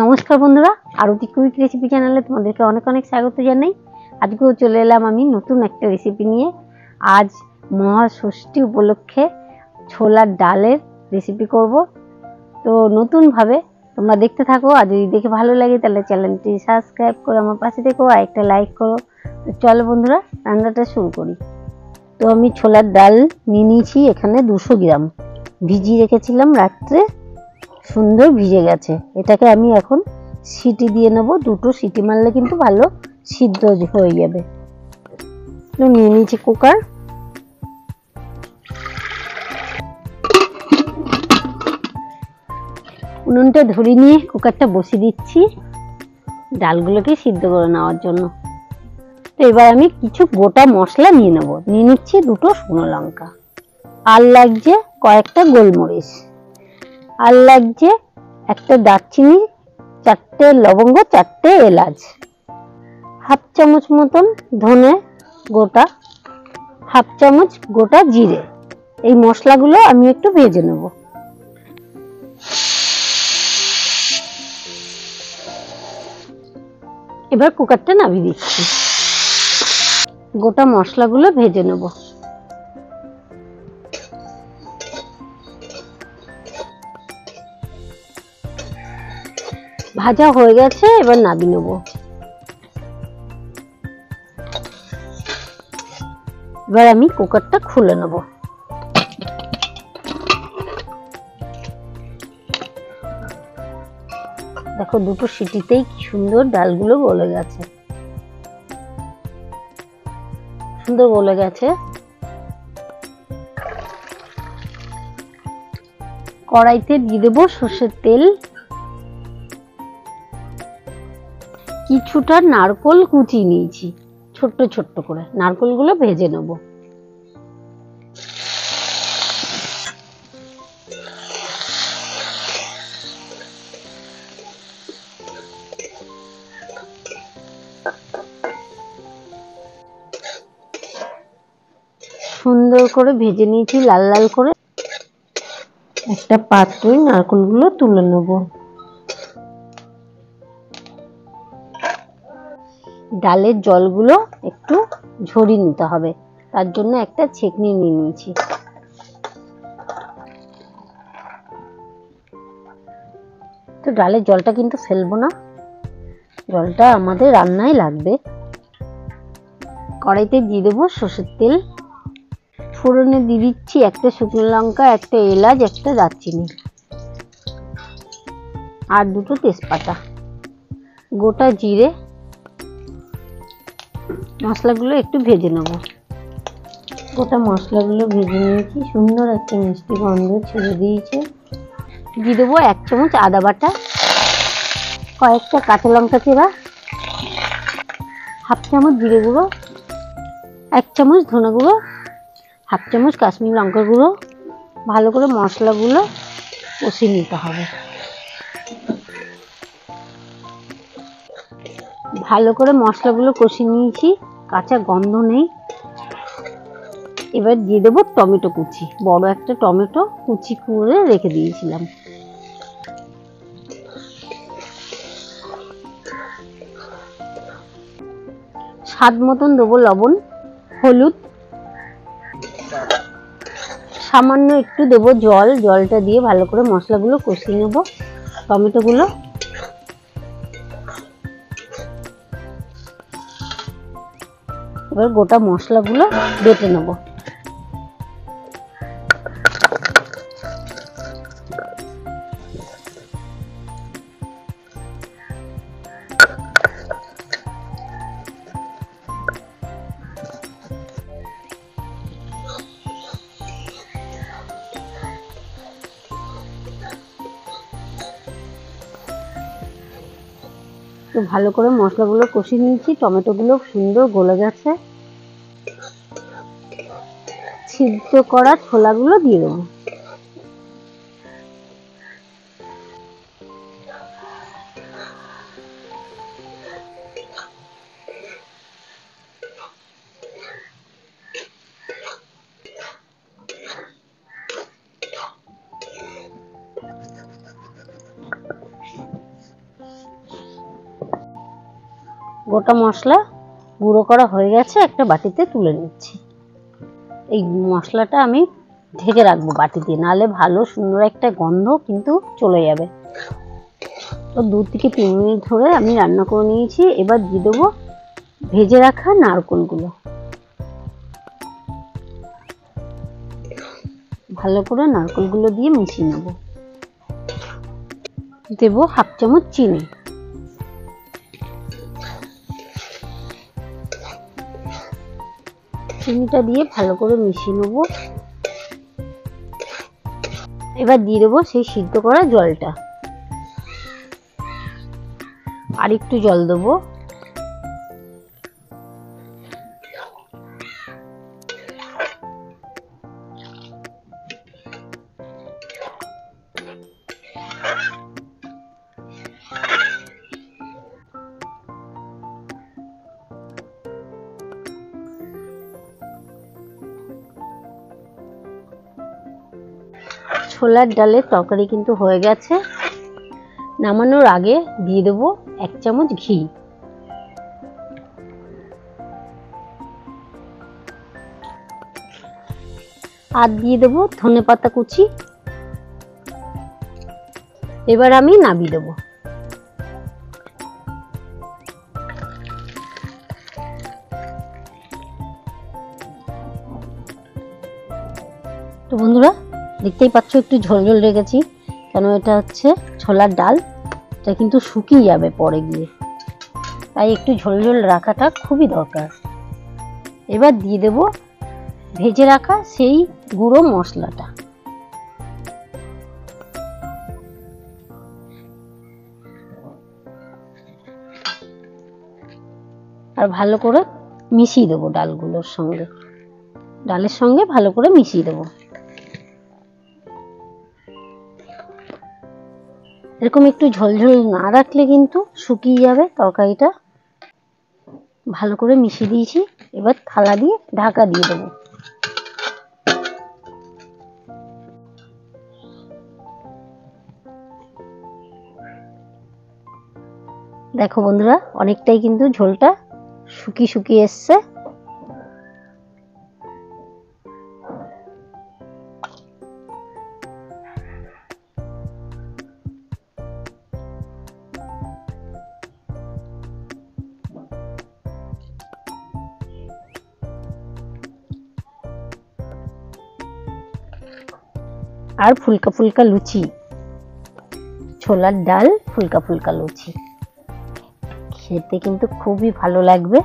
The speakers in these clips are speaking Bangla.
নমস্কার বন্ধুরা, আরতি কুইক রেসিপি চ্যানেলে তোমাদেরকে অনেক অনেক স্বাগত জানাই। আজকেও চলে এলাম আমি নতুন একটা রেসিপি নিয়ে। আজ মহাষষ্ঠী উপলক্ষে ছোলার ডালের রেসিপি করব। তো নতুনভাবে তোমরা দেখতে থাকো, আর যদি দেখে ভালো লাগে তাহলে চ্যানেলটি সাবস্ক্রাইব করে আমার পাশে থেকো, আর একটা লাইক করো। তো চলো বন্ধুরা, রান্নাটা শুরু করি। তো আমি ছোলার ডাল নিয়ে নিয়েছি এখানে দুশো গ্রাম। ভিজিয়ে রেখেছিলাম রাত্রে। সুন্দর ভিজে গেছে। এটাকে আমি এখন সিটি দিয়ে নেব। দুটো সিটি মারলে কিন্তু ভালো সিদ্ধ হয়ে যাবে। নিয়ে নিয়েছি কুকার। উনুনটা ধরে নিয়ে কুকারটা বসিয়ে দিচ্ছি ডালগুলোকে সিদ্ধ করে নেওয়ার জন্য। তো এবার আমি কিছু গোটা মশলা নিয়ে নেব। নিয়ে নিচ্ছি দুটো শুকনো লঙ্কা। আর লাগছে কয়েকটা গোলমরিচ। আর লাগছে একটা দারচিনি, চারটে লবঙ্গ, চারটে এলাচ। হাফ চামচ মতন ধনে গোটা, হাফ চামচ গোটা জিরে। এই মশলাগুলো আমি একটু ভেজে নেব। এবার কুকারটা নামিয়ে দিচ্ছি। গোটা মশলাগুলো ভেজে নেব। ভাজা হয়ে গেছে, এবার নাবি নেব। এবার আমি কুকারটা খুলে নেব। দেখো, দুটো সিটিতেই কি সুন্দর ডালগুলো গলে গেছে। সুন্দর গলে গেছে। কড়াইতে দিয়ে দেবো সর্ষের তেল। কিছুটা নারকল কুচি নিয়েছি, ছোট্ট ছোট্ট করে। নারকলগুলো ভেজে নেব। সুন্দর করে ভেজে নিয়েছি, লাল লাল করে। একটা পাত্রে নারকলগুলো তুলে নেব। ডালের জলগুলো একটু ঝরিয়ে নিতে হবে। তার জন্য একটা ছেঁকনি নিয়ে নিয়েছি। তো ডালের জলটা কিন্তু ফেলব না। জলটা আমাদের রান্নায় লাগবে। কড়াইতে দিয়ে দেবো সর্ষের তেল। ফোড়নে দিয়ে দিচ্ছি একটা শুকনো লঙ্কা, একটা এলাচ, একটা দারচিনি। আর দুটো তেজপাতা। গোটা জিরে মশলাগুলো একটু ভেজে নেব। গোটা মশলাগুলো ভেজে নিয়েছি। সুন্দর একটা মিষ্টি গন্ধ ছেড়ে দিয়েছে। দিয়ে দেবো এক চামচ আদা বাটা, কয়েকটা কাঁচা লঙ্কা চেরা, হাফ চামচ জিরে গুঁড়ো, এক চামচ ধনে গুঁড়ো, হাফ চামচ কাশ্মীর লঙ্কা গুঁড়ো। ভালো করে মশলাগুলো কষিয়ে নিতে হবে। ভালো করে মশলাগুলো কষিয়ে নিয়েছি, কাঁচা গন্ধ নেই। এবার দিয়ে দেবো টমেটো কুচি। বড় একটা টমেটো কুচি করে রেখে দিয়েছিলাম। স্বাদ মতন দেবো লবণ, হলুদ। সামান্য একটু দেবো জল, জলটা দিয়ে ভালো করে মশলাগুলো কষিয়ে নেব। টমেটোগুলো এবার গোটা মশলাগুলো বেটে নেব। তো ভালো করে মশলাগুলো কষিয়ে নিয়েছি, টমেটোগুলো সুন্দর গলে গেছে। সিদ্ধ করা ছোলাগুলো দিয়ে দেবো। গোটা মশলা গুঁড়ো করা হয়ে গেছে, একটা বাটিতে তুলে নিচ্ছি। এই মশলাটা আমি ঢেকে রাখব বাটিতে, নালে ভালো সুন্দর একটা গন্ধ কিন্তু চলে যাবে। তো দু থেকে তিন মিনিট ধরে আমি রান্না করে নিয়েছি, এবার দিয়ে দেবো ভেজে রাখা নারকোলগুলো। ভালো করে নারকোলগুলো দিয়ে মিশিয়ে নেব। দেব হাফ চামচ চিনি। চিনিটা দিয়ে ভালো করে মিশিয়ে নেব। এবার দিয়ে দেবো সেই সিদ্ধ করা জলটা। আর একটু জল দেবো। ছোলার ডালের তরকারি কিন্তু হয়ে গেছে। নামানোর আগে দিয়ে দেবো এক চামচ ঘি। আর দিয়ে দেবো ধনে পাতা কুচি। এবার আমি নামিয়ে দেবো। তো বন্ধুরা দেখতেই পাচ্ছ, একটু ঝোল ঝোল রেখেছি। কেন এটা হচ্ছে ছোলার ডাল, এটা কিন্তু শুকিয়ে যাবে পরে গিয়ে। তাই একটু ঝোল ঝোল রাখাটা খুবই দরকার। এবার দিয়ে দেব ভেজে রাখা সেই গুঁড়ো মশলাটা। আর ভালো করে মিশিয়ে দেবো ডালগুলোর সঙ্গে। ডালের সঙ্গে ভালো করে মিশিয়ে দেবো। এরকম একটু ঝোলঝোল না রাখলে কিন্তু শুকিয়ে যাবে তরকারিটা। ভালো করে মিশিয়ে দিয়েছি। এবার থালা দিয়ে ঢাকা দিয়ে দেবো। দেখো বন্ধুরা, অনেকটাই কিন্তু ঝোলটা শুকিয়ে শুকিয়ে এসছে। আর ফুলকা ফুলকা লুচি। ছোলার ডাল, ফুলকা ফুলকা লুচি। খেতে কিন্তু খুবই ভালো লাগবে।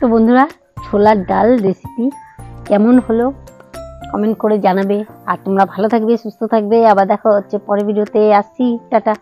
তো বন্ধুরা, ছোলার ডাল রেসিপি কেমন হলো? কমেন্ট করে জানাবে। আর তোমরা ভালো থাকবে, সুস্থ থাকবে। আবার দেখা হচ্ছে পরের ভিডিওতে। আসছি, টাটা।